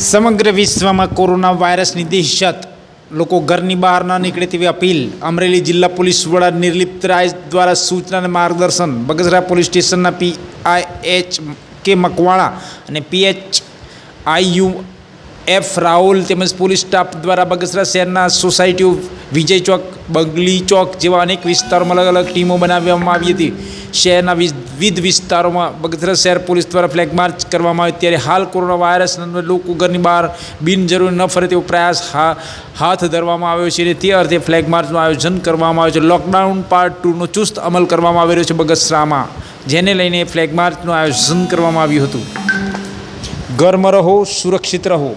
સમગ્ર વિશ્વમાં કોરોના વાયરસની દહેશત. લોકો ઘરની બહાર ન નીકળે તેવી અપીલ અમરેલી જિલ્લા પોલીસ વડા નિર્લિપ્ત રાય દ્વારા સૂચના અને માર્ગદર્શન બગસરા પોલીસ સ્ટેશનના પીઆઈએચ કે મકવાણા અને પીએચ આઈયુ એફ રાહુલ તેમજ પોલીસ સ્ટાફ દ્વારા બગસરા શહેરના સોસાયટીઓ વિજય ચોક, બગલી ચોક જેવા અનેક વિસ્તારોમાં અલગ અલગ ટીમો બનાવવામાં આવી હતી. શહેરના વિવિધ વિસ્તારોમાં બગસરા શહેર પોલીસ દ્વારા ફ્લેગ માર્ચ કરવામાં આવી ત્યારે હાલ કોરોના વાયરસ લોકો ઘરની બહાર બિનજરૂરી ન ફરે તેવો પ્રયાસ હાથ ધરવામાં આવ્યો છે અને તે અર્થે ફ્લેગ માર્ચનું આયોજન કરવામાં આવ્યું છે. લોકડાઉન પાર્ટ ટુનો ચુસ્ત અમલ કરવામાં આવી રહ્યો છે બગસરામાં, જેને લઈને ફ્લેગ માર્ચનું આયોજન કરવામાં આવ્યું હતું. ઘરમાં રહો, સુરક્ષિત રહો.